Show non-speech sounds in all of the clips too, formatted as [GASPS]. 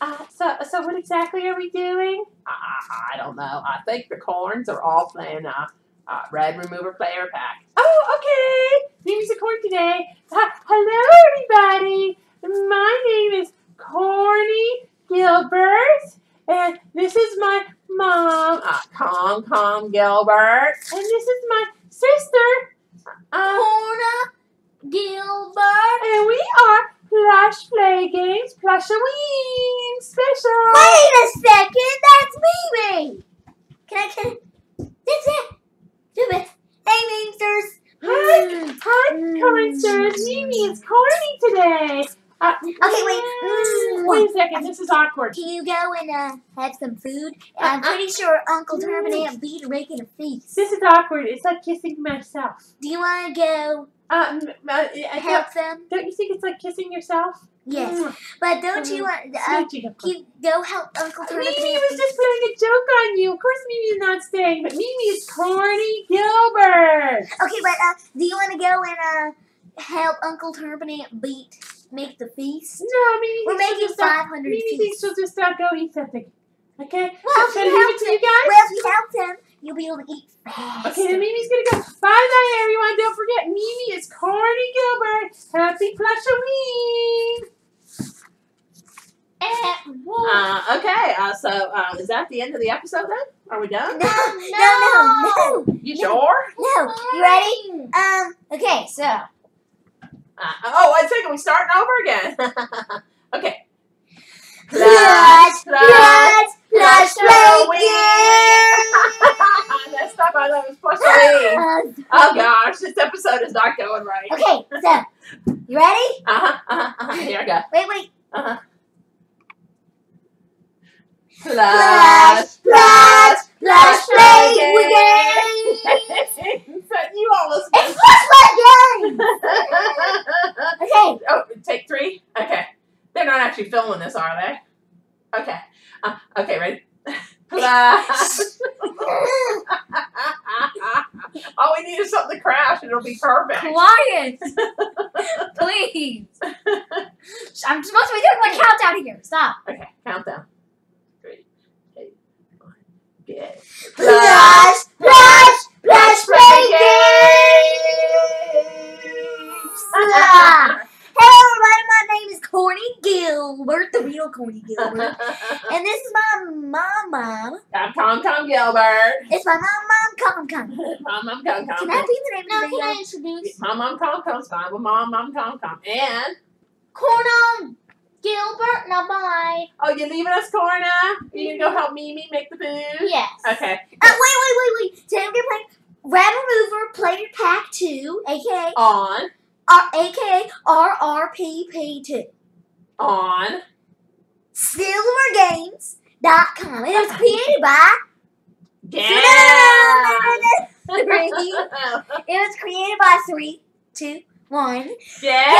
Uh, so, so what exactly are we doing? I, I don't know. I think the corns are all playing uh, uh, Red Remover Player Pack. Oh, okay. Name's a corn today. Uh, hello, everybody. My name is Corny Gilbert, and this is my mom. Uh, calm, calm, Gilbert. And this is my sister. Uh, Corna Gilbert. and we are Plush Play Games Plushoween Special. Wait a second, that's Mimi. Can I, can That's it. Do it. Hey, Mimsters. Hi, hi, Cornsters. Mimi is corny today. Uh, Okay, wait. Mm. Wait a second. This is awkward. Can you go and uh, have some food? I'm pretty sure Uncle and Aunt Beat are making a feast. This is awkward. It's like kissing myself. Do you want to go Um, uh, I help them? don't you think it's like kissing yourself? Yes. Mm. But don't you want uh, Smooching, of course. you go help Uncle Turb Mimi was just playing a joke on you. Of course, Mimi is not staying, but Mimi is corny Gilbert. Okay, but uh, do you want to go and uh, help Uncle Turb and Aunt Beat make the feast? No, Mimi We're making uh, 500 Mimi thinks feasts. she'll just uh, go eat something. Okay? Well, if Should you help guys? well, if you help them, you'll be able to eat fast. Okay, then Mimi's gonna go. Bye bye, everyone. Don't forget, Mimi is Corny Gilbert. Happy Plushoween. Uh, okay, uh, so uh, is that the end of the episode then? Are we done? No, [LAUGHS] no, no, no, You sure? no. You ready? Um. Okay, so Uh, oh, I think we're starting over again. [LAUGHS] okay. Plush, plush, plush, Halloween. play I messed. I it was Plushoween. Oh gosh, this episode is not going right. Okay, so you ready? Uh huh. Uh-huh, uh-huh. Here I go. Wait, wait. Uh huh. Plush, plush, plush, play game. you almost It's missed. plush game. Okay. oh, take three. Okay, they're not actually filming this, are they? Okay. Uh, okay, ready? Plush. All we need is something to crash, and it'll be perfect. Quiet! Please! I'm supposed to be doing my countdown here. Stop. Okay, countdown. Three, two, one, get. Plush, plush, plush, play games. Hello, everybody. My name is Corny Gilbert, the real Corny Gilbert, [LAUGHS] and this is my mom, mom. I'm Tom Tom Gilbert. It's my mom, mom, come, come. [LAUGHS] Mom, Mom, Tom Tom. Can I be the name Now, of the can I video? introduce Mom, Mom, Tom Tom's fine. Well, Mom, Mom, Tom Tom. And, Cornum Gilbert? Now, bye. oh, you leaving us, Corna? You gonna go help Mimi make the food? Yes. Okay. Uh, wait, wait, wait, wait. Today we're playing Red Remover Player Pack 2, aka, On, R- aka RRPP2. On. SilverGames.com. It was created by Yeah. [LAUGHS] three. It was created by three, two, one. yeah.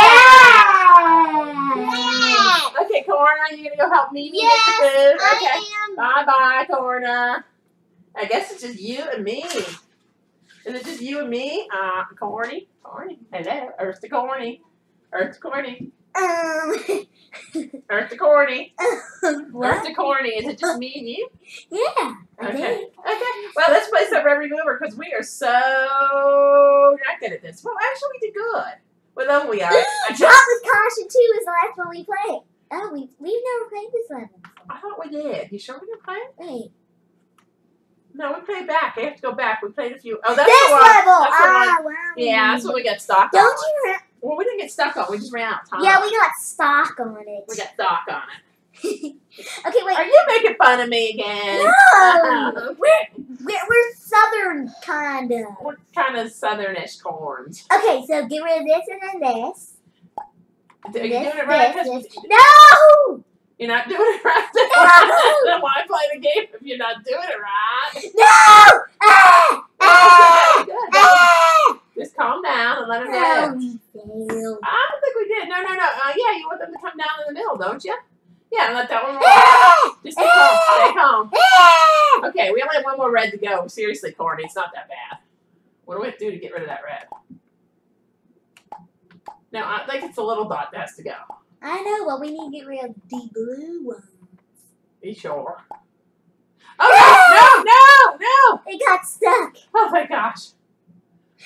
Yeah! Okay, Corna, you gonna go help Mimi Yes, make the food? I Okay. am. Bye bye, Corna. I guess it's just you and me. Is it just you and me? Uh, Corny. Corny. Hello. Earth to Corny. Earth to Corny. Um, [LAUGHS] [LAUGHS] Earth to Corny. [LAUGHS] Earth to Corny. Is it just me and you? Yeah, Okay. Okay. Well, let's play some Red Remover because we are so not good at this. Well, actually, we did good. Well, then we are. [GASPS] Just, with Caution 2 is the last one we played. Oh, we, we've never played this level. I thought we did. You sure we didn't play it? Wait. No, we played back. I have to go back. We played a few. Oh, that's This the one. level! That's the one. Ah, wow. Yeah, that's what we got stuck Don't on. you. Well, we didn't get stuck on. We just ran out of time. Yeah, we got stock on it. we got stuck on it. [LAUGHS] okay, wait. Are you making fun of me again? No! we're, We're, we're southern, kind of. we're kind of southernish corns. Okay, so get rid of this and then this. Are you This, doing it right? this, this. No! You're not doing it right. No! [LAUGHS] then why play the game if you're not doing it right? No! Ah! Ah! Good. Ah! Just calm down and let them know. I don't think we did. No, no, no. Uh, yeah, you want them to come down in the middle, don't you? Yeah, let that one roll. Just stay calm. Stay calm. Okay, we only have one more red to go. Seriously, Corny, it's not that bad. What do we have to do to get rid of that red? No, I think it's the little dot that has to go. I know, but we need to get rid of the blue one. You sure? Oh, no, no, no! It got stuck. Oh my gosh.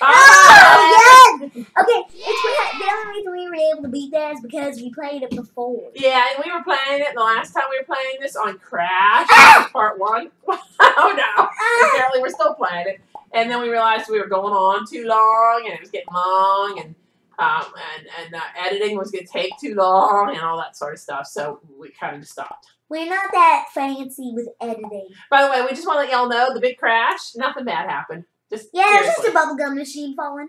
Oh, yes! Okay, it's we the only reason we were able to beat that is because we played it before. Yeah, and we were playing it the last time we were playing this on Crash, part one. [LAUGHS] oh no. Ah, Apparently we're still playing it. And then we realized we were going on too long and it was getting long and um, and, and uh, editing was going to take too long and all that sort of stuff. So we kind of just stopped. we're not that fancy with editing. By the way, we just want to let y'all know the big crash, nothing bad happened. Just Yeah, it was just seriously. a bubblegum machine falling.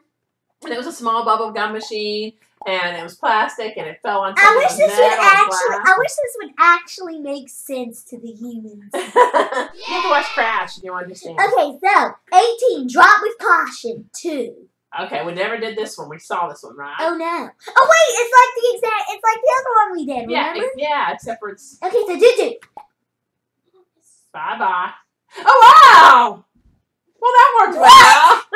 And it was a small bubble gum machine and it was plastic and it fell on I wish this would actually. glass. I wish this would actually make sense to the humans. [LAUGHS] you have to watch Crash and you understand. Okay, so eighteen. Drop with caution. Two. Okay, we never did this one. We saw this one, right? Oh no. Oh wait, it's like the exact. It's like the other one we did. yeah, Remember? it- yeah, except for it's Okay, so do do. bye bye. Oh wow! Well, that worked well. [LAUGHS]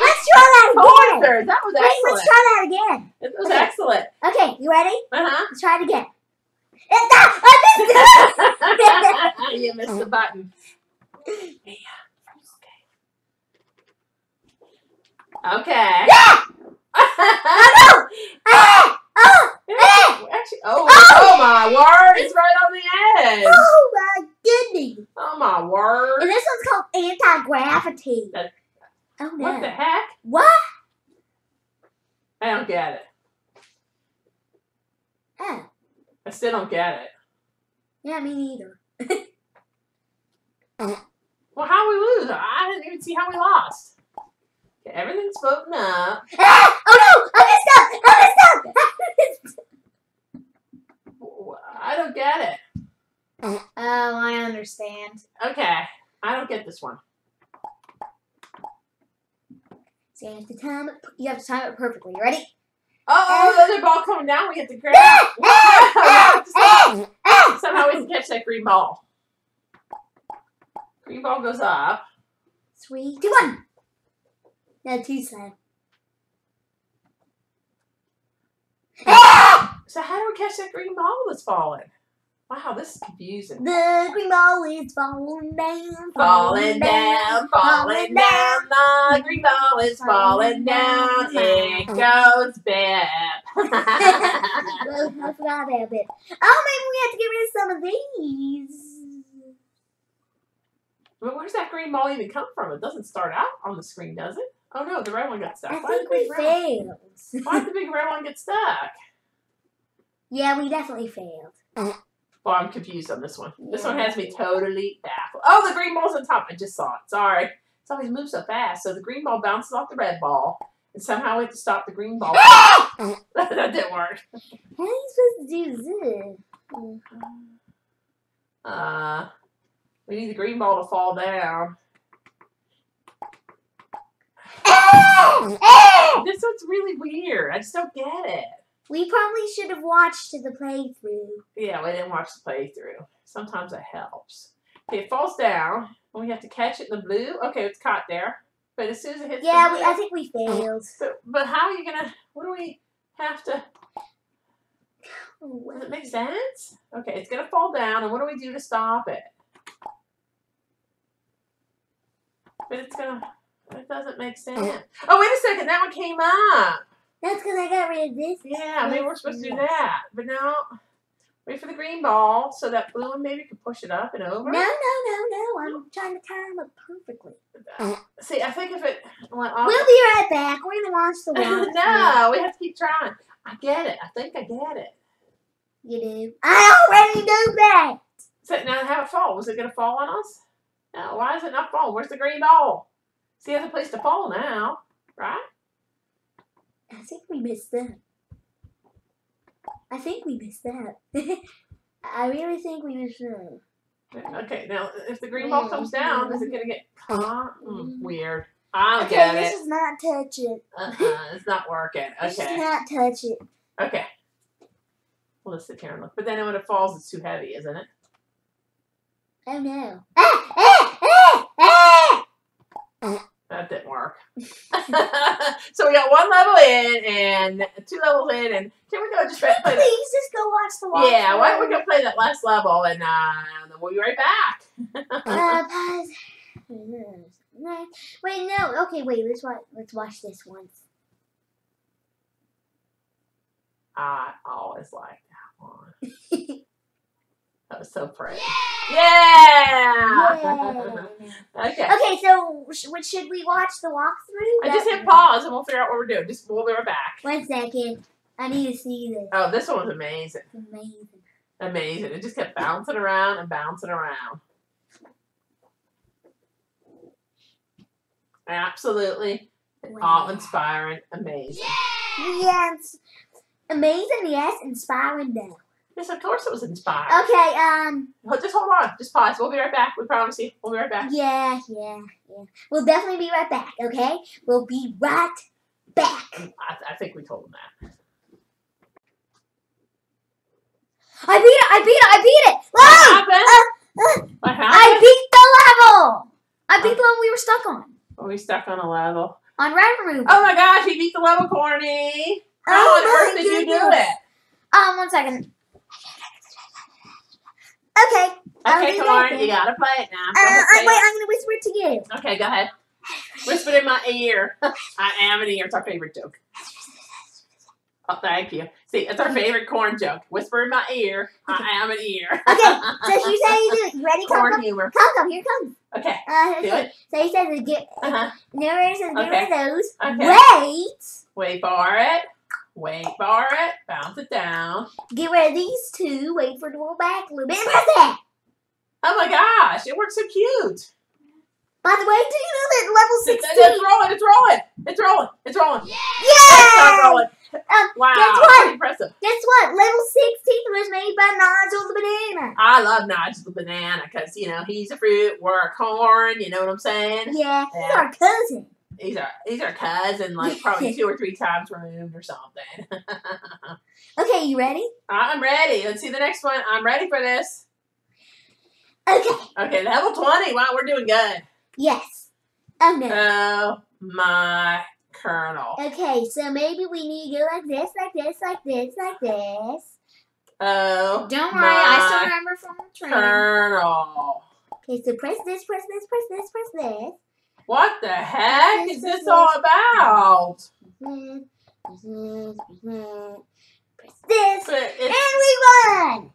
Let's try that again. Pointers, that was Wait, let's excellent. try that again. It was Okay. excellent. Okay, you ready? Uh huh. Let's try it again. I missed it. [LAUGHS] you missed the button. [LAUGHS] Okay. Yeah! Oh no! Ah! Oh! Actually, oh, oh my word! It's right on the edge. Oh my goodness! Oh my word! And this one's called anti-gravity. Oh no! What the heck? What? I don't get it. Oh, I still don't get it. yeah, me neither. [LAUGHS] Well, how we lose? I didn't even see how we lost. Okay, everything's floating up. Ah! Oh no! Get this one. So you have to time it. You have to time it perfectly. You ready? Oh, the other ball coming down. We [LAUGHS] have to grab. Somehow we can catch that green ball. Green ball goes up. Three, two, one. No, two slide. Ah! So how do we catch that green ball that's falling? Wow, this is confusing. The green ball is falling down, Falling down, falling down, the green ball is falling down. It [LAUGHS] goes. Well, I forgot bit. Oh, maybe we have to get rid of some of these. But where's that green ball even come from? It doesn't start out on the screen, does it? Oh no, the red one got stuck. I Why think we big red one- failed. Why did the big red one get stuck? [LAUGHS] Yeah, we definitely failed. [LAUGHS] Well, I'm confused on this one. This one has me totally baffled. Oh, the green ball's on top. I just saw it. Sorry. It's always moved so fast. So the green ball bounces off the red ball, and somehow we have to stop the green ball. [LAUGHS] [LAUGHS] that didn't work. How are you supposed to do this? Uh, we need the green ball to fall down. This one's really weird. I just don't get it. We probably should have watched the playthrough. Yeah, we didn't watch the playthrough. Sometimes it helps. Okay, it falls down, and we have to catch it in the blue. Okay, it's caught there. But as soon as it hits Yeah, the we, blue, I think we failed. So, but how are you gonna? What do we have to? Does it make sense? Okay, it's gonna fall down, and what do we do to stop it? But it's gonna. It doesn't make sense. Oh, wait a second. That one came up. That's because I got rid of this. Yeah, maybe we're supposed to do that. But no. Wait for the green ball so that blue one maybe can push it up and over. No, no, no, no. I'm trying to time it perfectly. [LAUGHS] See, I think if it went off. We'll be right back. We're gonna watch the [LAUGHS] one. no, we have to keep trying. I get it. I think I get it. You do. I already knew that. So now have it fall. Was it gonna fall on us? No, why is it not falling? Where's the green ball? See, it has a place to fall now, right? I think we missed that. I think we missed that. [LAUGHS] I really think we missed that. Okay, now if the green ball comes down, is it gonna get caught? Mm, weird. I don't Okay, get this it. is not touch it. Uh-uh, [LAUGHS] it's not working. This is Okay, not touch it. okay. We'll just sit here and look. But then when it falls, it's too heavy, isn't it? Oh no. [LAUGHS] Ah, ah, ah, ah. That didn't work. [LAUGHS] [LAUGHS] so we got one level in and two levels in, and can we go just play the Please just go watch the walk? Yeah, why don't we go play that last level and uh, then we'll be right back. [LAUGHS] Uh, pause. Wait, no. Okay, wait. Let's watch. Let's watch this once. I always like that one. That was so pretty. Yeah! [LAUGHS] okay. Okay, so sh- should we watch the walkthrough? I just hit pause and we'll figure out what we're doing. Just we'll be right back. One second. I need to see this. Oh, this one was amazing. It's amazing. Amazing. It just kept bouncing around and bouncing around. Absolutely awe inspiring, amazing. Yes. Amazing, yes. Inspiring, no. Yes, of course it was inspiring. Okay, um, Just hold on. Just pause. We'll be right back. We promise you. We'll be right back. yeah, yeah, yeah. We'll definitely be right back, okay? We'll be right back. I, I think we told them that. I beat it, I beat it, I beat it! What happened? Uh, What I beat the level! I beat the level we were stuck on. Are we stuck on a level? On Red Room. Oh my gosh, you beat the level, Corny. How Oh on earth did you do it? Um, one second. Okay. Okay, do Corn, you gotta play it now. Uh, Go say wait, it. I'm gonna whisper it to you. Okay, go ahead. Whisper it in my ear. [LAUGHS] I am an ear. It's our favorite joke. Oh, thank you. See, it's our favorite corn joke. Whisper in my ear. I am an ear. Okay, So [LAUGHS] she said you do it. You ready? Come, corn come, humor. come, come. Here comes. Okay, Uh, do okay. it. So he says, to get, Uh-huh. Nowhere says, get rid of those. Okay. Wait. Wait for it. Wait for it. Bounce it down. Get rid of these two. Wait for it to roll back a little bit. And press that. Oh my gosh, it works so cute. By the way, do you know that level 16? it's rolling, it's rolling, it's rolling, it's rolling. It's Yeah! not rolling. Um, Wow, Guess what? impressive. Guess what? Level 16 was made by Nigel the Banana. I love Nigel the banana because you know he's a fruit, we're a corn. You know what I'm saying? Yeah, he's Yeah. our cousin. He's our he's our cousin, like probably [LAUGHS] two or three times removed or something. [LAUGHS] Okay, you ready? I'm ready. Let's see the next one. I'm ready for this. Okay. Okay, level twenty. Wow, we're doing good. Yes. Oh no. Oh my colonel. Okay, so maybe we need to go like this, like this, like this, like this. Oh Don't worry, I still remember from the train. kernel. Okay, so press this, press this, press this, press this. What the heck is this [LAUGHS] all about? Press this, press this, press this, But and we won.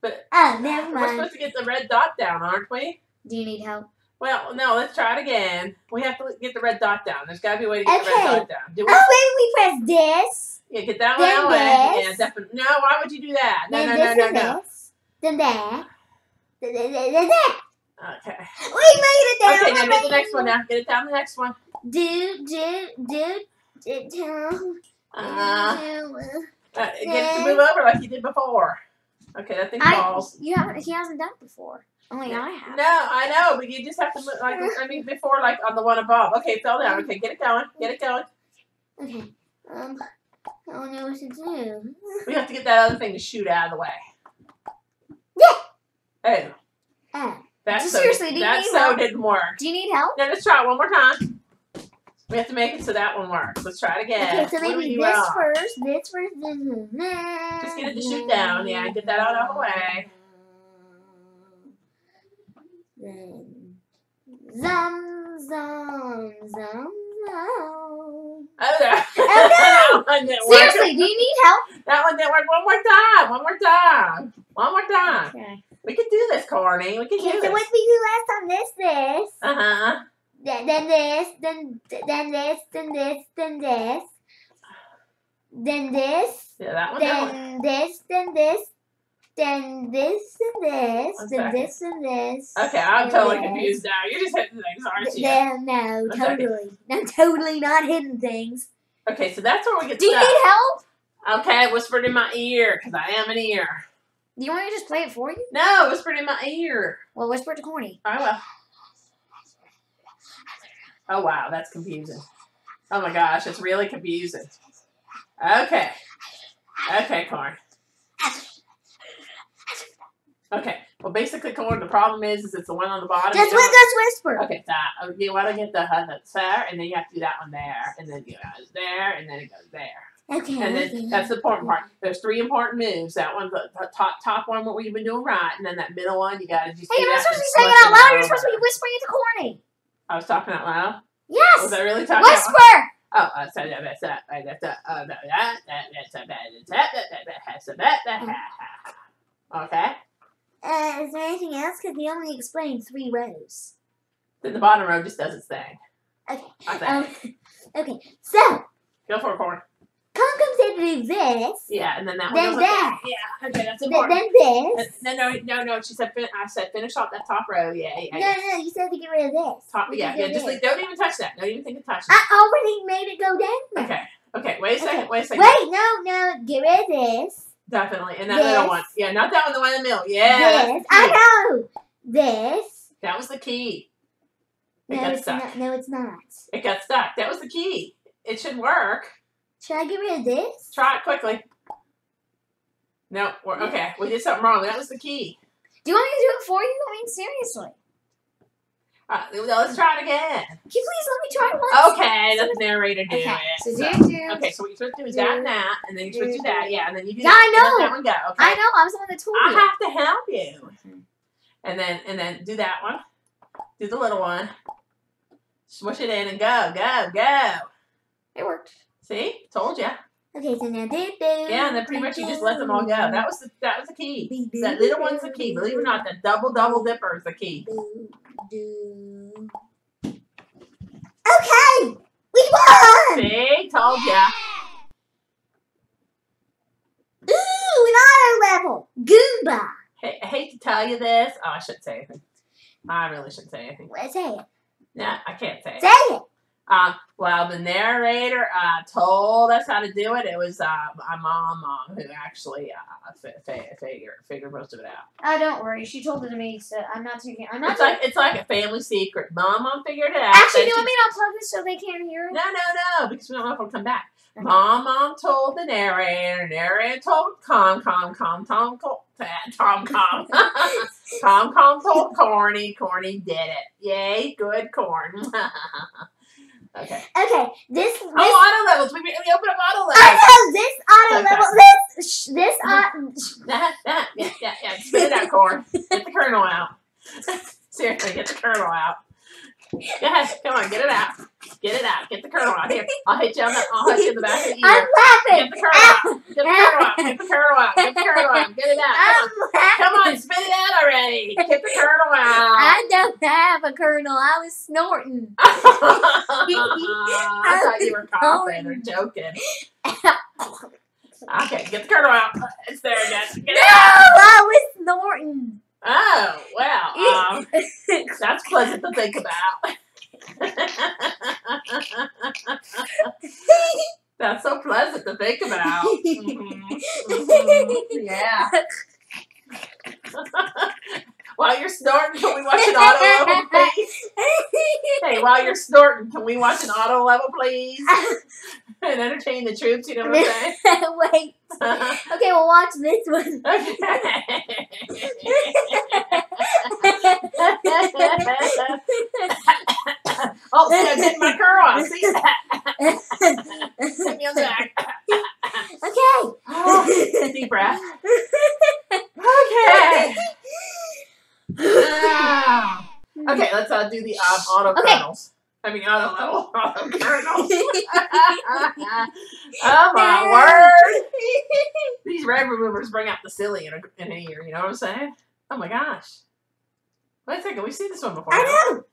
but Oh, never we're supposed to get the red dot down, aren't we? Do you need help? Well, no, let's try it again. We have to get the red dot down. There's got to be a way to get the red dot down. Do we? Oh, maybe we press this, Yeah, get that one of. Yeah, definitely. No, why would you do that? No, then no, no, no, no. this, then that, then that. Okay. We made it down. Okay, now get the next one now. Get it down the next one. Do, do, do, do, do, Uh, uh, get it to move over like you did before. Okay, that thing I, falls. you haven't, he hasn't done it before. Only I have. No, I know, but you just have to move, like, I mean, before, like, on the one above. Okay, it fell down. Okay, get it going. Get it going. Okay. Um, I don't know what to do. We have to get that other thing to shoot out of the way. Yeah. Hey, Ah. That so, seriously, do you that need so help? didn't work. Do you need help? Now let's try it one more time. We have to make it so that one works. Let's try it again. Okay, so What do we maybe this first, this first, this first. Just get it to shoot down. Yeah, get that out of the way. Zum, zum, zum, zum. Oh, no. Oh, [LAUGHS] one. Seriously, do you need help? That one didn't work. One more time. One more time. One more time. Okay. We can do this, Corny. We can Okay, do so this. what we do last time? This, this. Uh huh. Then, then this, then, then this, then this, then this. Then this. Yeah, that one then this, then this, then this and this, One then second. this and this. Okay, I'm totally this. confused now. You're just hitting things, aren't you? Then, no, One second. totally. No, totally not hidden things. Okay, so that's where we get Do you need help? Okay, whispered in my ear because I am an ear. Do you want me to just play it for you? No, whispered in my ear. Well, whisper it to Corny. I will. Oh wow, that's confusing. Oh my gosh, it's really confusing. Okay. Okay, Corn. Okay. Well, basically, Corn, the problem is, is it's the one on the bottom. Just, You don't- just whisper. Okay, that. uh, You want to get the uh, that's there, and then you have to do that one there, and then you know, there, and then it goes there. Okay. And okay. then that's the important part. There's three important moves. That one's the, the top top one, what we've been doing right, and then that middle one, you gotta just. Hey, you're not supposed to be saying it out loud. You're supposed to be whispering it to Corny. I was talking out loud. Yes. Was I really talking? Whisper. Out loud? Oh, uh, so that- that's that. uh, That's that. uh, that- that- that- that's that- that- that's that- that- that- that- that's that- that- that- Okay. Uh, is there anything else? Because we only explained three rows. Then the bottom row just does its thing. Okay. I think. Um, okay. So, Go for it, corn. Do this. Yeah, and then that one Then goes like. Yeah. Okay, that's important. then this. No, no, no, no. She said. Fin- I said finish off that top row. Yeah, yeah. No, yeah. no, no. You said to get rid of this. Top, yeah, yeah. Just leave, don't even touch that. Don't even think of touching. It I already made it go down. Okay. Okay. Wait a second. Okay. Wait a second. Wait, no, no. Get rid of this. Definitely. And that little one. Yeah, not that one. The one in the middle. Yeah. this. I know. This. That was the key. It No, got it's stuck. not. No, it's not. It got stuck. That was the key. It should work. Should I get rid of this? Try it quickly. No, we're, okay. We did something wrong. That was the key. Do you want me to do it for you? I mean, seriously. Uh, well, let's try it again. Can you please let me try once? Okay, let the narrator do Okay. it. So So- do do. okay, so what you're supposed to do is that and that, and then you're supposed to do that, yeah, and then you do Yeah, that, I and let know. that one go. Okay. I know. I was on the one that told I you. have to help you. And then and then do that one. Do the little one. Smush it in and go, go, go. It worked. See? Told ya. Okay, so now do do. Yeah, and then pretty much you just let them all go. That was the that was the key. That little one's the key. Believe it or not, that double double dipper is the key. Okay, we won. See? Told ya. Ooh, an auto level. Goomba. Hey, I hate to tell you this. Oh, I shouldn't say anything. I really shouldn't say anything. Let's say it. Yeah, I can't say it. Say it. Um, well, the narrator uh, told us how to do it. It was uh, my mom uh, who actually uh, fi- fi- figured figured most of it out. Oh, don't worry. She told it to me, so I'm not taking. I'm not. It's like it's like a family secret. Mom, mom figured it out. Actually, do you want she- me to unplug this so they can't hear it? No, no, no, because we don't know if it'll come back. Okay. Mom, mom told the narrator. Narrator told com, com, com, tom, com, tom, com. [LAUGHS] Tom, com told Corny. Corny did it. Yay, good corn. [LAUGHS] okay. Okay, this this. Oh, auto levels. We, we open up auto levels. I know this auto Okay. level. This sh- this auto. That, that, yeah, yeah, yeah. Spit it out, corn. Get the kernel out. [LAUGHS] Seriously, get the kernel out. [LAUGHS] Ahead. Come on, get it out. Get it out. Get the kernel out. Here, I'll hit you on the, I'll hit you in the back of the I'm laughing. Get the kernel out. Get the kernel out. Get the [LAUGHS] kernel out. Get the kernel out. Get it out. Come I'm on. laughing. Come on, spit it out already. Get the kernel [LAUGHS] out. I don't have a kernel. I was snorting. I thought you were coughing or joking. Okay, get the kernel out. It's there again. Get it out. I was snorting. Oh, well, um, that's pleasant to [LAUGHS] think about. [LAUGHS] that's so pleasant to think about. Mhm, mhm, Yeah. [LAUGHS] while you're snorting, can we watch an auto level, please? Hey, while you're snorting, can we watch an auto level, please? and entertain the troops, you know what I'm saying? Wait. Okay, we'll watch this one. oh, see, I did my curl. See that? Hit me on the back. okay. Oh, deep breath. Okay. Ah. Uh, do the um, auto Okay. kernels. I mean, auto level auto kernels. oh my word! These red removers bring out the silly in a, in a year. You know what I'm saying? Oh my gosh! Wait a second, we've seen this one before. I know.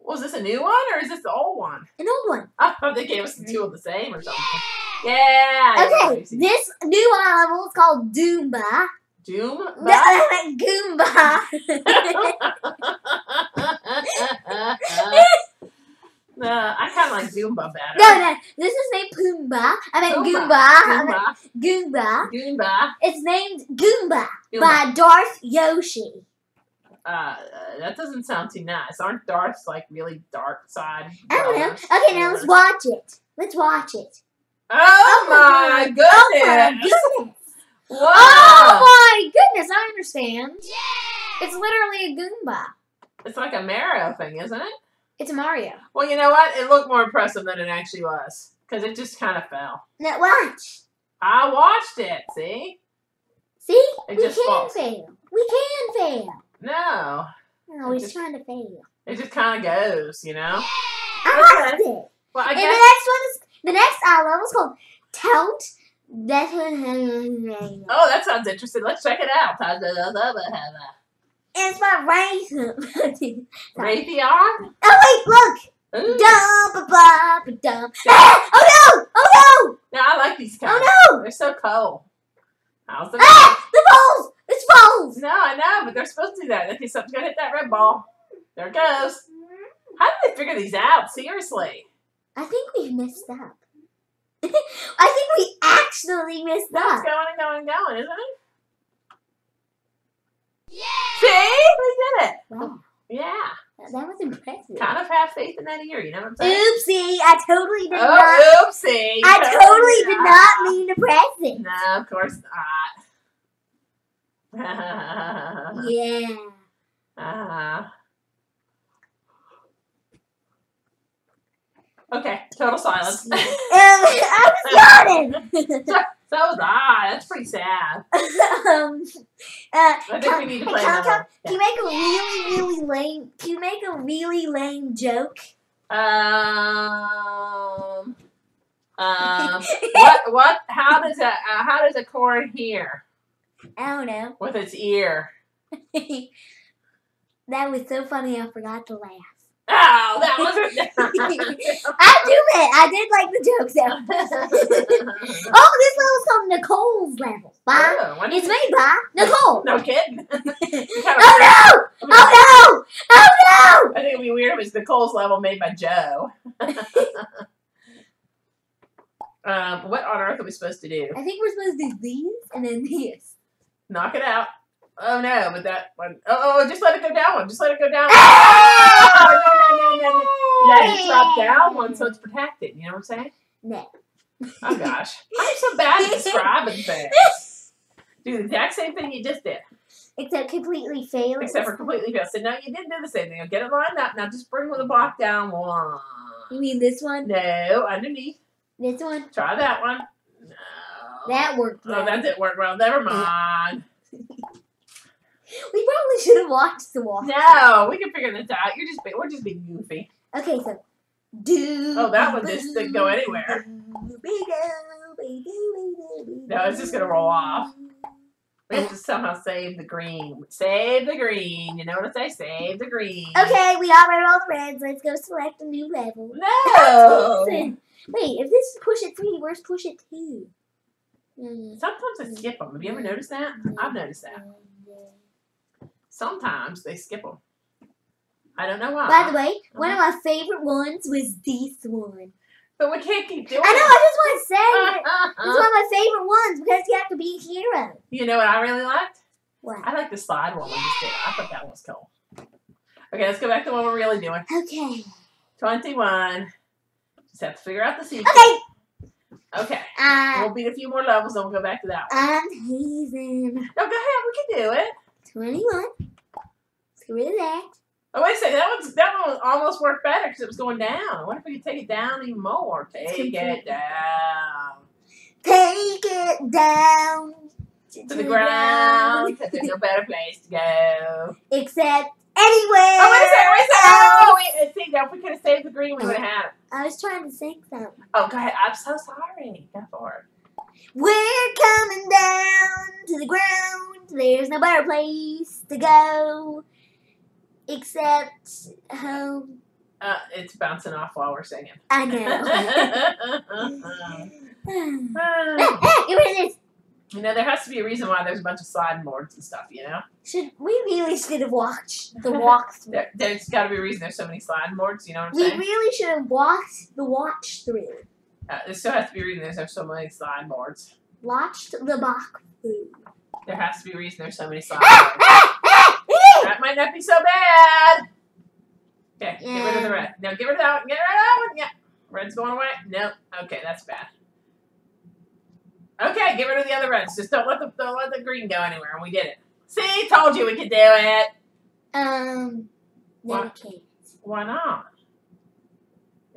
Was this a new one or is this the old one? An old one. Oh, they gave us the two of the same or something. Yeah. yeah, Okay, this new level is called Doomba. Doom. No, [LAUGHS] Goomba. [LAUGHS] [LAUGHS] [LAUGHS] no, I kind of like Zumba better. no, no, this is named Pumbaa. I meant Goomba. Goomba. I meant Goomba. Goomba. Goomba. It's named Goomba, Goomba. by Darth Yoshi. Uh, uh, that doesn't sound too nice. Aren't Darth's like really dark side? I don't know. Okay, now let's watch it. Let's watch it. Oh, Oh my my goodness! Oh my goodness. Wow. Oh my goodness, I understand. Yeah. It's literally a Goomba. It's like a Mario thing, isn't it? It's a Mario. Well, you know what? It looked more impressive than it actually was. Because it just kind of fell. Now watch. I watched it, see? See? It we just can falls. fail. We can fail. No. Always just- trying to fail. It just kind of goes, you know? I Okay. it. Well, I And the next one is the next uh, level is called Tout. That's. Oh, that sounds interesting. Let's check it out. It's my race. [LAUGHS] Raytheon? Oh wait, look! Ooh. Bump, dump. [LAUGHS] Ah! Oh no! Oh No, No, I like these no! guys. Oh no! They're so cool. How's the Ah! The balls! It's balls! No, I know, but they're supposed to do that. Okay, something's gonna hit that red ball. There it goes. How did they figure these out? Seriously. I think we messed up. [LAUGHS] I think we actually messed It's up. going and going and going, isn't it? See? We did it. Wow, Yeah. that that was impressive. Kind of have faith in that ear, you know what I'm saying? Oopsie! I totally did not. Oh, oopsie. I totally did not mean to press it. No, of course not. [LAUGHS] Yeah. uh, okay, total silence. Um, [LAUGHS] I was yawning. [LAUGHS] so was I. That's pretty sad. [LAUGHS] um, uh, I think Can- we need to play can I another. Can you make a really, really lame? Can you make a really lame joke? Um. Um. [LAUGHS] what? What? How does a uh, how does a corn hear I don't know. with its ear? [LAUGHS] that was so funny. I forgot to laugh. Oh, that wasn't. [LAUGHS] I do it. I did like the jokes though. [LAUGHS] oh, this level's called Nicole's level. Bye. Oh, It's made by Nicole. No kidding. [LAUGHS] Oh no! Oh no! Oh no! I think it'd be weird if it's Nicole's level made by Joe. um, what on earth are we supposed to do? I think we're supposed to do these and then this. Knock it out. Oh no, but that one oh oh, just let it go down one. Just let it go down. Ah! Oh, no, no, no, no, no. Let it drop down one so it's protected. You know what I'm saying? No. Oh gosh, I'm so bad at describing things. [LAUGHS] Do the exact same thing you just did, Except completely fail. except for completely fail. So no, you didn't do the same thing. Get it lined up. Now just bring the block down one. You mean this one? No, underneath. This one? Try that one. No. That worked. Oh, well. that didn't work well. Never mind. [LAUGHS] We probably should have watched the walk. No, we can figure this out. You're just we're just being goofy. Okay, so do. Oh, that one just didn't go anywhere. No, it's just gonna roll off. We have to somehow save the green. Save the green. You know what I say? Save the green. Okay, we got rid of all the reds. Let's go select a new level. No. [LAUGHS] Wait, if this is push it three, where's push it two? Mm. Sometimes I skip them. Have you ever noticed that? I've noticed that. Sometimes they skip them. I don't know why. By the way, one of my favorite ones was this one. but we can't keep doing I know. I just want to say it's one of my favorite ones because you have to be a hero. You know what I really liked? What? I like the slide one did. I thought that one was cool. Okay, let's go back to what we're really doing. Okay. 21. Just have to figure out the secret. Okay. Okay. Uh, We'll beat a few more levels, then we'll go back to that one. I'm hazing. No, go ahead. We can do it. 21. Let's get rid of that. Oh, wait a second. That, one's, that one almost worked better because it was going down. I wonder if we could take it down even more. Take it down Take it down to the ground because there's no better place to go. Except anywhere. Oh, wait a second. Wait a second. Oh, wait. Uh, see, now if we could have saved the green, we would have had it. I was trying to sing something. Oh, go ahead. I'm so sorry. Go for it. We're coming down to the ground. There's no better place to go except home. Uh, it's bouncing off while we're singing. I know. [LAUGHS] [LAUGHS] Rid of you know, there has to be a reason why there's a bunch of sliding boards and stuff, you know? Should we really should have watched the walkthrough? [LAUGHS] There, there's got to be a reason there's so many sliding boards, you know what I'm We saying? We really should have watched the watch through. Uh, there still has to be a reason there's there's so many sliding boards. Watched the walk through. There has to be a reason there's so many boards. That might not be so bad. Okay, get rid of the red. No, get rid of that one. Get rid of that one. Yeah. Red's going away. No. Okay, that's bad. Okay, get rid of the other reds. Just don't let the don't let the green go anywhere. And we did it. See, told you we could do it. Um, no, we can't. Why not?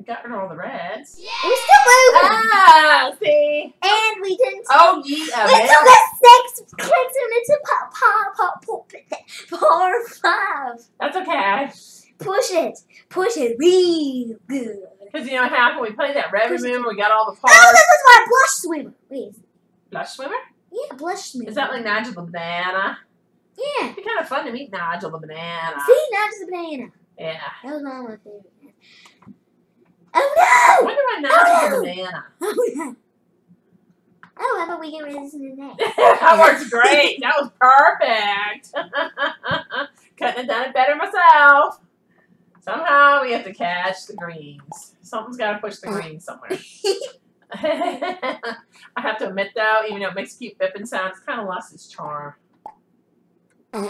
Got rid of all the reds. It was still moving. Ah, see? And we didn't. Oh, yeah. we still got six clicks and it's a pop, pop, pop, pop, par five. That's okay. Push it. Push it real good. Because you know what happened? We played that red remove, we got all the Oh, parts. this is my blush swimmer. Wait. Blush swimmer? Yeah, blush swimmer. Is that like Nigel the banana? Yeah. It'd be kind of fun to meet Nigel the banana. See, now the banana. Yeah. That was one of my favorite. Oh I no! wonder why Nigel the banana. Oh no! Oh, how about we get rid of this in the neck? [LAUGHS] that works great. That was perfect. [LAUGHS] Couldn't have done it better myself. Somehow we have to catch the greens. Something's got to push the oh. greens somewhere. [LAUGHS] I have to admit though, even though it makes cute bipping sounds, it's kind of lost its charm. Uh.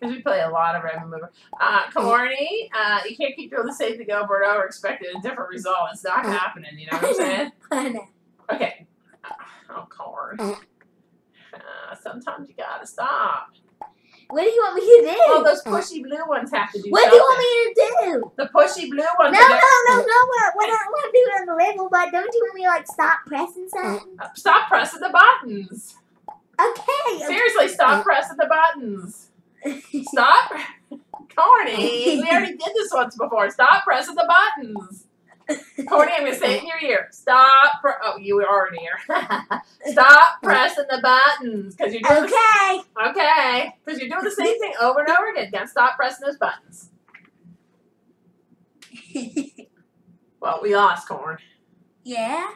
Because we play a lot of red remover. Uh, Corny, uh, you can't keep doing the same thing over and over, expecting a different result. It's not happening, you know what I'm [LAUGHS] saying? I know. Okay. Oh, corn. Uh, sometimes you gotta stop. What do you want me to do? Well, those pushy blue ones have to do what do you want me to do? The pushy blue ones. No, no, no, no. What, what I want to do on the level, but don't you want me to like stop pressing something? Uh, Stop pressing the buttons. Okay. Seriously, stop pressing the buttons. Stop. Corny. [LAUGHS] We already did this once before. Stop pressing the buttons. Corny, I'm gonna say it in your ear. Stop. Oh, you were already here. [LAUGHS] Stop pressing the buttons because you're doing okay. Okay, because you're doing the same thing over and over again. Gotta stop pressing those buttons. [LAUGHS] Well, we lost corn. yeah.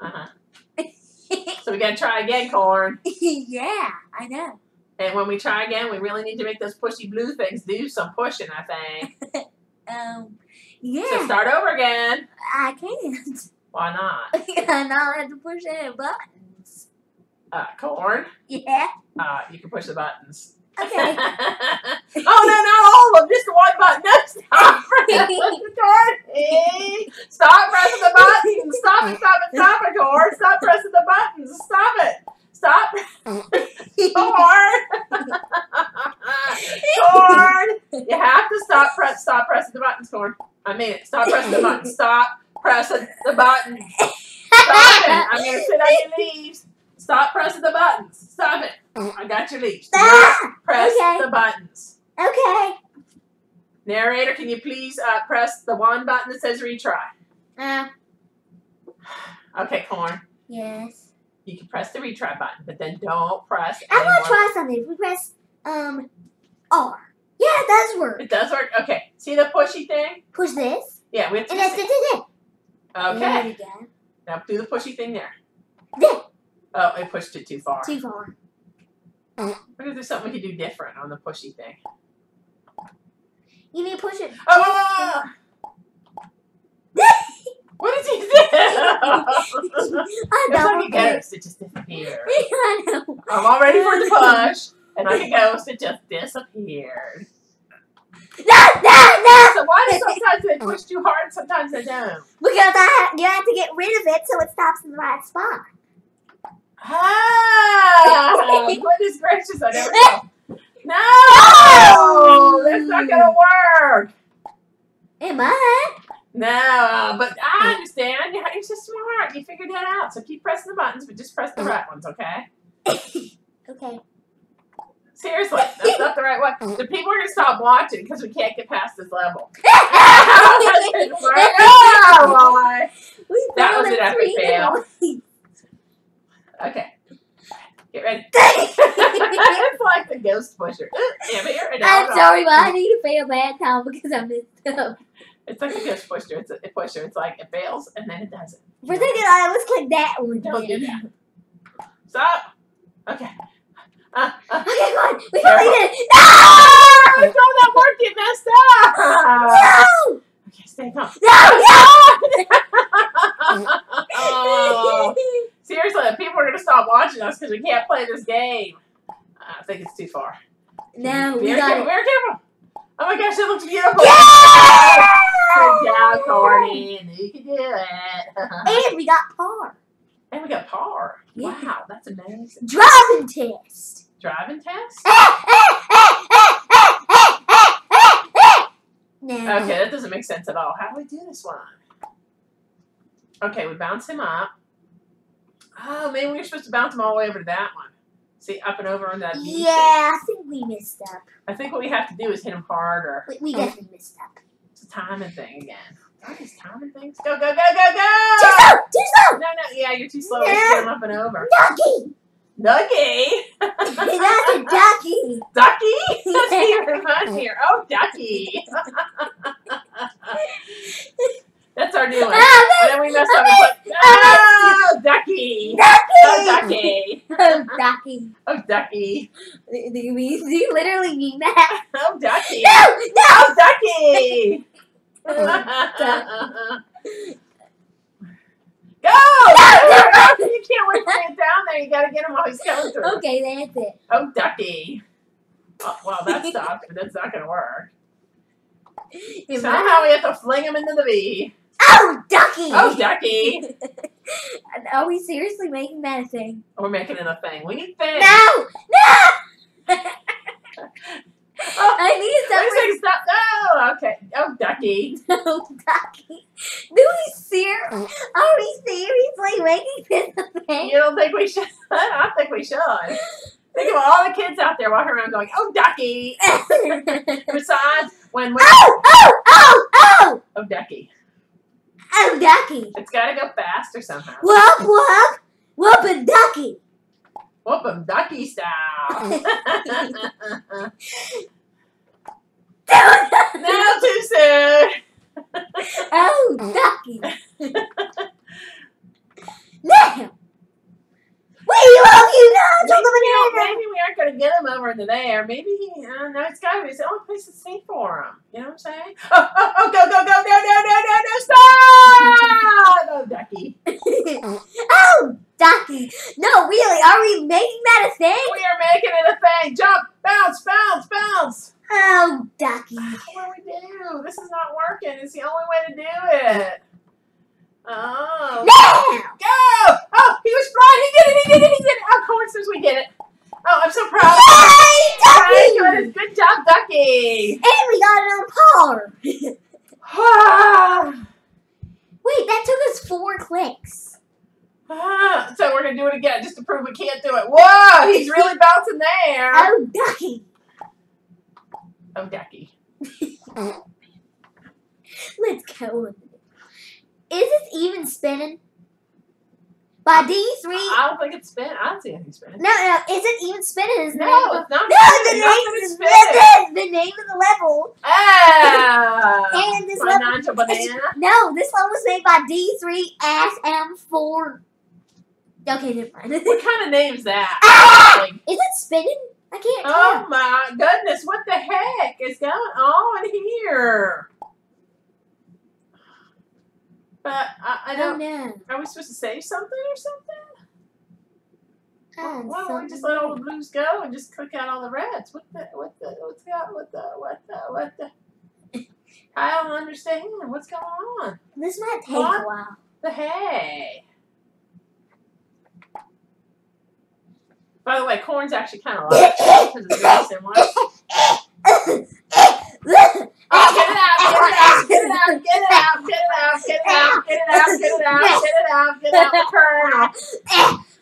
Uh huh. So we gotta try again, corn. yeah, I know. And when we try again, we really need to make those pushy blue things do some pushing. I think. [LAUGHS] Um, So yeah, start over again. I can't. [LAUGHS] Why not? I now have to push any buttons. Uh, corn. Yeah. Uh, you can push the buttons. Okay. [LAUGHS] oh no, not all of them, just the one button. No, stop pressing the corn. Stop pressing the buttons. Stop it, stop it, stop it, corn. Stop pressing the buttons. Stop it. Stop. [LAUGHS] Corn. corn. [LAUGHS] You have to stop press stop pressing the buttons, corn. I mean it. Stop pressing the buttons. Stop pressing the buttons. Stop it. I'm gonna sit on your leaves. Stop pressing the buttons. Stop it. I got your leaves. Ah, Press Okay. the buttons. okay. Narrator, can you please uh, press the one button that says retry? Uh, [SIGHS] Okay, Corn. yes. You can press the retry button, but then don't press I want to try something. If we press um R. Yeah, it does work. It does work. Okay. See the pushy thing? Push this. Yeah, we have to And that's it. it, Okay. Now do the pushy thing there. There. Oh, I pushed it too far. Too far. What if there's something we could do different on the pushy thing? You need to push it. Oh! What did he do? I [LAUGHS] It's don't like a ghost. It just disappeared. [LAUGHS] I know. I'm all ready for the [LAUGHS] push, and like a ghost, it just disappeared. No, no, no. So why do sometimes they push too hard, and sometimes they don't? Because I you have to get rid of it so it stops in the right spot. Ah! Goodness gracious, I never saw. No! That's not gonna work! It might. No, uh, but I understand. You're you're so smart. You figured that out. So keep pressing the buttons, but just press the right ones, okay? Okay. Seriously, that's not the right one. [LAUGHS] The people are gonna stop watching because we can't get past this level. [LAUGHS] [LAUGHS] Oh. That was an epic fail. Okay. Get ready. it's like the ghost pusher. Yeah, but you're I'm sorry, but I need to fail that time because I missed up. It's like a ghost pusher. It's a, a pusher. It's like it fails and then it doesn't. For a second, I let's click that one. Don't do that. Stop. Okay. Uh, uh, Okay, come on. We Careful. completed it. No! [LAUGHS] it's all that work you messed up. No! Okay, stay calm. No! [LAUGHS] oh, seriously, people are gonna stop watching us because we can't play this game. I think it's too far. No, we Very got careful. it. Very careful. Oh my gosh, it looks beautiful. Yeah! Good job, Corny. And you can do it. [LAUGHS] And we got par. and we got par. Yeah. Wow, that's amazing. Driving test. Driving test? No. Okay, that doesn't make sense at all. How do we do this one? Okay, we bounce him up. Oh, maybe we were supposed to bounce him all the way over to that one. See, up and over on that. Yeah, I think we messed up. I think what we have to do is hit him harder. We, we definitely messed up. It's a timing thing again. What is timing things? Go, go, go, go, go! Too slow! Too slow! No, no, yeah, you're too slow. Let's get him up and over. Ducky! Ducky! That's a ducky! Ducky? That's even funnier. Oh, Ducky. [LAUGHS] That's our new one. Ah, And then we messed up and ah, put, oh, Ducky. Ducky! Ducky. Oh, ducky. Do you, mean, do you literally mean that? Oh, Ducky. No! No! Oh, Ducky. Oh, [LAUGHS] Go! You can't wait to get down there. You got to get him while he's coming through. Okay, that's it. Oh, Ducky. Oh, well, that stopped, but that's not going to work. Somehow we have to fling him into the V. Oh, ducky! Oh, Ducky. [LAUGHS] Are we seriously making that a thing? We're making it a thing. We need things. No! No! Oh, I need wait something. second, stop. No. Okay. Oh, Ducky. [LAUGHS] No, ducky. Do we ser- Are we seriously making this a thing? You don't think we should? [LAUGHS] I think we should. Think of all the kids out there walking around going, "Oh, Ducky." Besides, when we oh! Oh! Oh! Oh! oh, Ducky, Oh, ducky! it's got to go faster somehow. Whoop whoop! Whoop a ducky! Whoop Whoop 'em, Ducky style. no, too soon. oh, ducky! Now! We love you, Maybe, the we banana! maybe we aren't going to get him over into there. Maybe he, uh, no, it's got to be. It's the only place to see for him. You know what I'm saying? Oh, oh, oh, go, go, go, no, no, no, no, no, stop! Oh, Ducky. oh, ducky! No, really, are we making that a thing? We are making it a thing. Jump, bounce, bounce, bounce. Oh, ducky! What do we do? This is not working. It's the only way to do it. Oh. Now! Go! Oh, he was flying. He did it. He did it. He did it. Of course, we did it. Oh, I'm so proud. Yay, ducky! good. Good job, Ducky. And we got it on par! Ah, Wait, that took us four clicks. ah. so we're gonna do it again just to prove we can't do it. Whoa, he's really bouncing there. Oh, ducky! Oh, Ducky. [LAUGHS] [LAUGHS] Let's go Is this even spinning? By D3? I don't think it's spinning. I don't see anything spinning. No, no, is it even spinning? Is No, name it's not. no, the spinning. name, the, is spinning. the, [LAUGHS] the name of the level. Ah, And this level, banana. no, this level was made by D3 SM4. Okay, never mind. [LAUGHS] What kind of name's that? Ah! Like, Is it spinning? I can't Oh my goodness, what the heck is going on here? But I, I Oh don't. no. Are we supposed to save something or something? Oh, Why don't we just let all the blues go and just click out all the reds? What the? What the? What's got? What the? What the? What the? [LAUGHS] I don't understand. What's going on? This might take What? a while. The hey. By the way, corn's actually kind of large because it's very similar. [COUGHS] Oh, get it out, get it out, get it out, get it out, get it out, get it out, get it out, get it out, get it out, Get the kernel.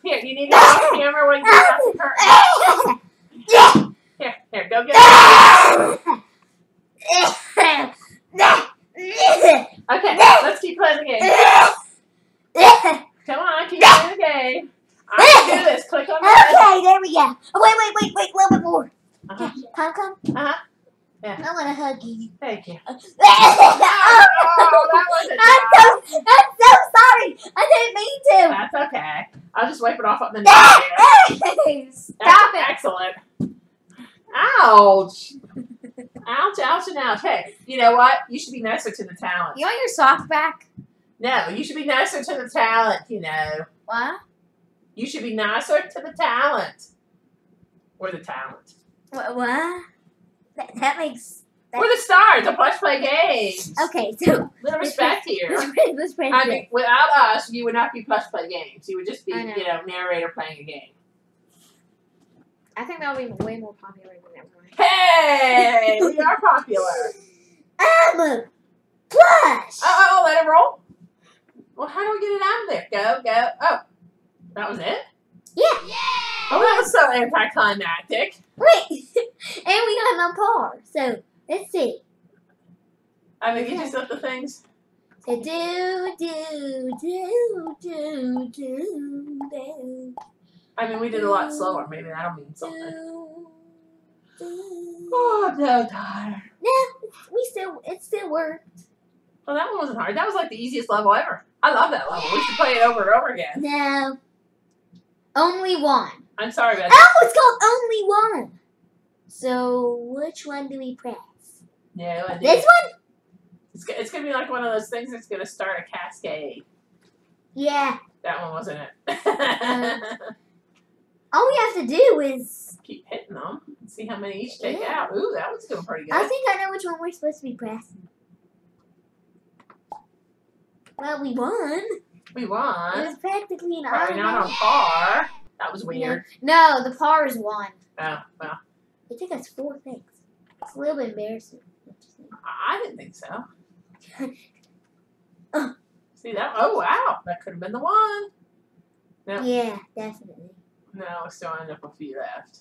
Here, you need to get the camera when you get out the kernel. Here, here, go get it. Okay, let's keep playing the game. Come on, keep playing the game. I can do this. Click on the Okay, there we go. Oh, wait, wait, wait, wait, a little bit more. Uh-huh. Come, come. Uh-huh. I want to hug you. Thank you. oh, that was a I'm so, I'm so sorry. I didn't mean to. That's okay. I'll just wipe it off up in the [LAUGHS] neck. Stop it. Excellent. Ouch. Ouch, ouch, and ouch. Hey, you know what? You should be nicer to the talent. You want your soft back? No, you should be nicer to the talent, you know. What? You should be nicer to the talent. We're the talent. What? what? That, that makes. We're the stars of Plush Play Games. Okay, so. Little [LAUGHS] respect [LAUGHS] here. Let's, let's I it. mean, without us, you would not be Plush Play Games. You would just be, I know. you know, narrator playing a game. I think that would be way more popular than everyone. Hey, we are popular. [LAUGHS] I'm a plush. Oh, oh, let it roll. Well, how do we get it out of there? Go, go. Oh, that was it? Yeah. Oh, that was so anticlimactic. Wait, [LAUGHS] and we got no par. So let's see. I mean, you just up the things. So do do do do do do I mean, we did a lot slower. Maybe that'll mean something. Oh, I'm so tired. No, we still it still worked. Well, that one wasn't hard. That was like the easiest level ever. I love that level. We should play it over and over again. No, only one. I'm sorry, Beth. Oh, it's called only one. So which one do we press? No, I. This one? It's, it's gonna be like one of those things that's gonna start a cascade. Yeah. That one wasn't it. Uh, all we have to do is. Keep hitting them and see how many each take Yeah. out. Ooh, that one's doing pretty good. I think I know which one we're supposed to be pressing. Well, we won. We won. It was practically an Probably not on par. That was weird. No, the par is one. Oh, well. It took us four things. It's a little bit embarrassing. I didn't think so. [LAUGHS] See that? Oh, wow. That could have been the one. Yep. Yeah, definitely. No, we still end up a few left.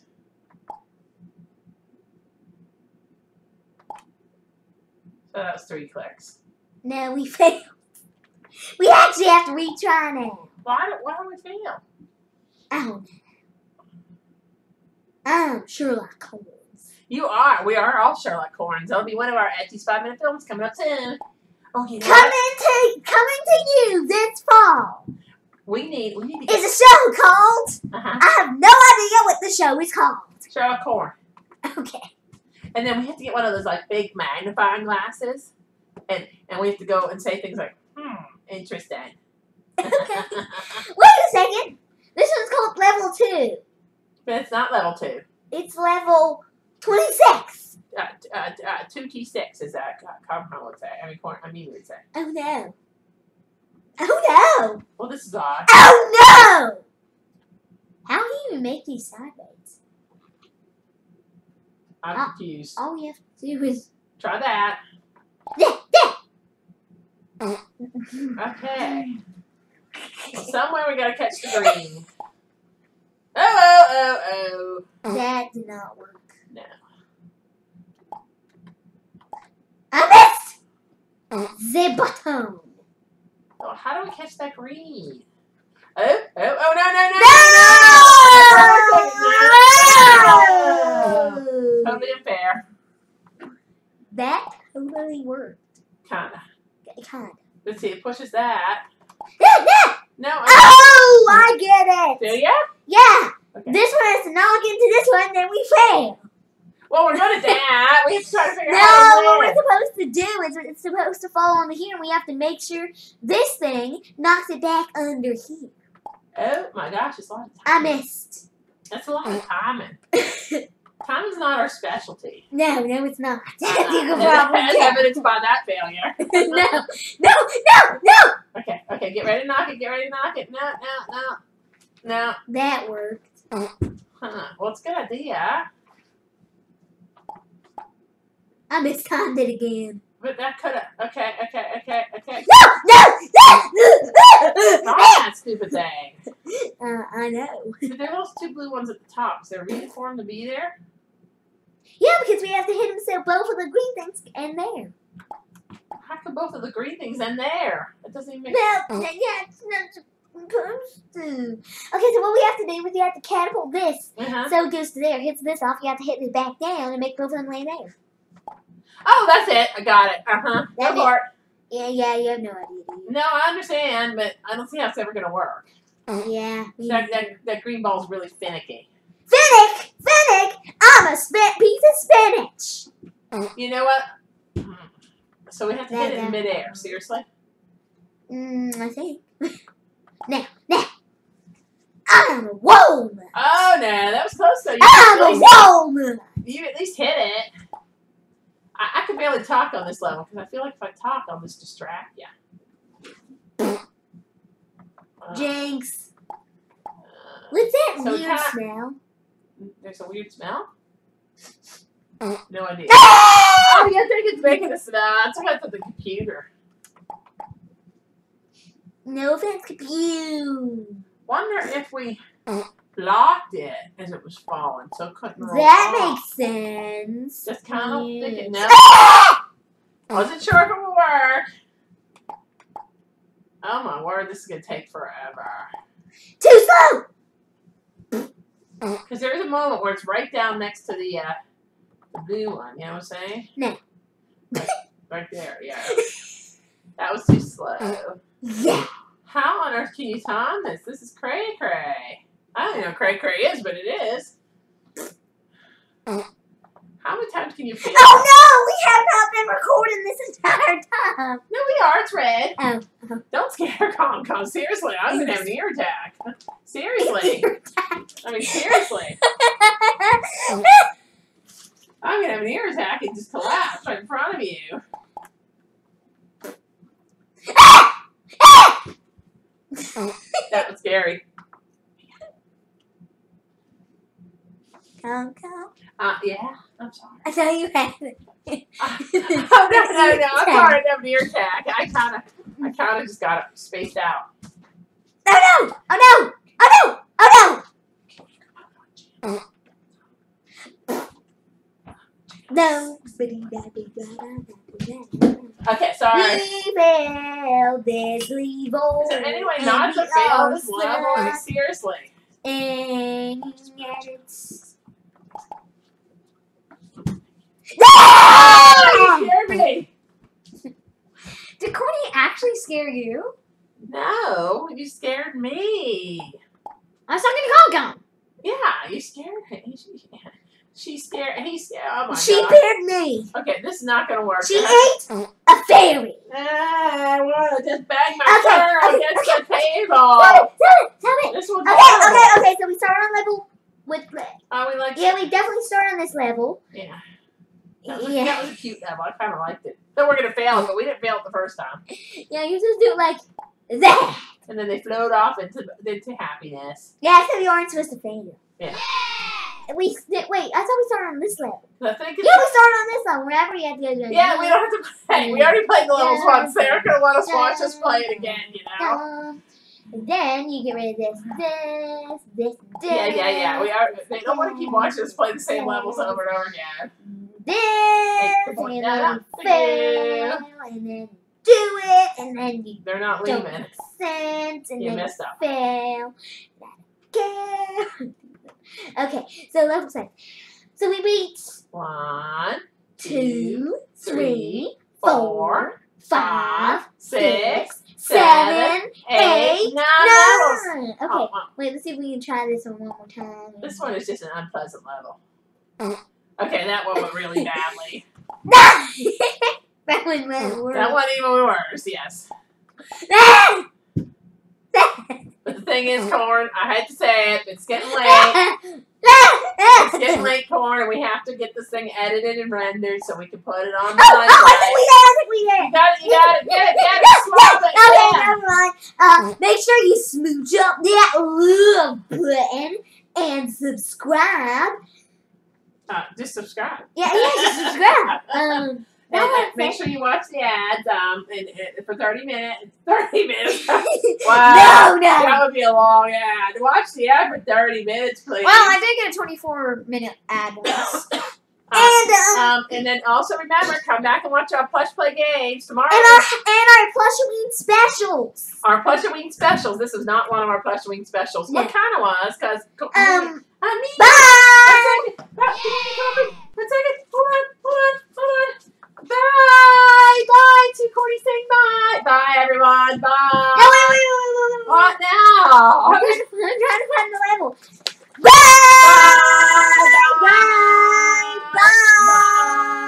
So that was three clicks. No, we [LAUGHS] failed. We actually have to retry now. Why, why do we fail? I don't know. I'm Sherlock Holmes. You are. We are all Sherlock Holmes. That'll be one of our Etsy's five minute films coming up soon. Oh, you know Coming what? to coming to you this fall We need we need to is get a show called. uh-huh. I have no idea what the show is called. Sherlock Holmes. Okay. And then we have to get one of those like big magnifying glasses, and and we have to go and say things like, "Hmm, interesting." Okay. [LAUGHS] Wait a second. This one's called level two. but it's not level two. It's level twenty-six. Uh, uh, uh, two T six is that Carmen would say. I mean, I mean would say. Oh no. Oh no. Well, this is odd. Oh no. How do you even make these sideways? I'm Ah. confused. All we have to do is. Try that. Yeah, yeah. Okay. Well, somewhere we gotta catch the green. Oh, oh, oh, oh. That did not work. No. I missed the button. Oh, how do we catch that green? Oh, oh, oh, no, no, no! No! Totally unfair. That totally worked. Kinda. Kind. Let's see, it pushes that. No, I Oh, I get it. do ya? Yeah. Okay. This one has to knock into this one, then we fail. Well, we're good at that. We have to try to figure No, out how what we're supposed to do is it's supposed to fall under here, and we have to make sure this thing knocks it back under here. Oh my gosh, it's a lot of I missed. That's a lot of timing. [LAUGHS] Timing's not our specialty. No, no, it's not. you Uh, can as evidenced by that failure. [LAUGHS] no, no, no, no. Okay, okay, get ready to knock it, get ready to knock it. No, no, no. No. That worked. Huh. Well, it's a good idea. I mistimed it again. But that could have. Okay, okay, okay, okay. No, no, no. [LAUGHS] that stupid thing. uh, I know. But there are those two blue ones at the top. Is there a reason for them to be there? Yeah, because we have to hit them so both of the green things and there. How come both of the green things in there? That doesn't even make Well, yeah, it's not supposed to. Okay, so what we have to do is you have to catapult this Uh-huh. so it goes to there, hits this off. You have to hit this back down and make both of them lay there. Oh, that's it. I got it. Uh huh. That it. Yeah, yeah, you have no idea. No, I understand, but I don't see how it's ever going to work. Yeah. That, that, that green ball's really finicky. Finnick, Finnick, I'm a spent piece of spinach. You know what? Hmm. So we have to hit it in midair. Seriously? Mm, I think. [LAUGHS] now, now. I'm a woman. Oh no, that was close though. You, I'm a woman. you at least hit it. I, I can barely talk on this level because I feel like if I talk, I'll just distract you. Jinx. uh, What's that So weird cat- smell? There's a weird smell. No idea. [LAUGHS] Ah! Oh, yeah, I think it's making us nuts. I got to the computer. No offense, Capew. Wonder if we blocked it as it was falling, so it couldn't roll That off. makes sense. Just kind of Yes. thinking, no. Ah! Wasn't sure if it would work. Oh my word, this is gonna take forever. Too slow. Because there's a moment where it's right down next to the uh, the blue one. You know what I'm saying? No. Right, right there, yeah. That was too slow. Yeah. How on earth can you time this? This is cray cray. I don't know what cray cray is, but it is. How many times can you feel? Oh no, we have not been recording this entire time. No, we are. It's red. Oh. oh. Don't scare Comcom. Seriously, [LAUGHS] oh. I'm gonna have an ear attack. Seriously. I mean, seriously. I'm gonna have an ear attack and just collapse right in front of you. Ah! That was scary. Ah! come, come. Uh, yeah, I'm sorry. I thought you had it. [LAUGHS] oh [LAUGHS] no, no, no! I'm sorry, I have an ear attack. I kind of, I kind of just got it spaced out. Oh no! Oh no! Oh no! Oh no! No. Okay, sorry. We failed this level. Is there any not to fail this level? Seriously. And it's. Oh, you scared me. Did Courtney actually scare you? No, you scared me. I was talking to Con. Yeah, you scared me. She, she scared. He scared. Oh my She god. paired me. Okay, this is not gonna work. She ate a fairy. Ah, I want to just bang my Okay, chair okay, against okay. the table. Tell it, tell it, tell it. This Okay, okay, okay. So we start on level with. Oh, we like. Yeah, we definitely start on this level. Yeah. That was, Yeah. that was a cute level. I kind of liked it. Then we're gonna fail but we didn't fail it the first time. Yeah, you just do it like that. And then they float off into into happiness. Yeah, so you aren't supposed to fail. Yeah. We wait. I thought we started on this level. I think Yeah, we started on this level. Whenever you have to go yeah, we don't have to play. We already played the levels Yeah. once. They're gonna let us watch us play it again. You know. And then you get rid of this, this, this, this. Yeah, yeah, yeah. We are. They don't want to keep watching us play the same levels over and over again. This, and then Yeah, you yeah. fail, and then do it, and then you They're not don't leaving. make sense, and You then you up. fail. Again. [LAUGHS] okay, so level seven. So we beat one, two, three, four, five, six, seven, eight, nine. Oh, Okay, wait, let's see if we can try this one one more time. This one is just an unpleasant level. Uh, Okay, that one went really badly. [LAUGHS] that one went worse. That one even worse, yes. The thing is, Corn, I had to say it, it's getting late. It's getting late, Corn, and we have to get this thing edited and rendered so we can put it on the Oh, oh, I think we did. I think we did. You got it, you got it, get it, get it, slap it, Okay, yeah. never mind. Uh, make sure you smooch up that love button and subscribe. Uh, just subscribe. Yeah, yeah, just subscribe. [LAUGHS] Um, And, uh, make sure you watch the ads um, and, and for 30 minutes. [LAUGHS] 30 minutes. [LAUGHS] Wow. no. no. That would be a long ad. Watch the ad for 30 minutes, please. Well, I did get a 24 minute ad once. [COUGHS] [COUGHS] And um, Um, and then also remember, come back and watch our plush play games tomorrow. and our and our Plushoween specials. Our Plushoween specials. This is not one of our Plushoween specials. What No. kind of was? Because Um, Bye! One second! One second! Hold on. Hold on. Hold on. Bye. Bye. To Cordy saying bye. Bye, everyone. Bye. No, wait, wait, wait, wait, wait. What now? I'm trying to, I'm trying to find the level. Bye. Bye. Bye. Bye. Bye. Bye. Bye.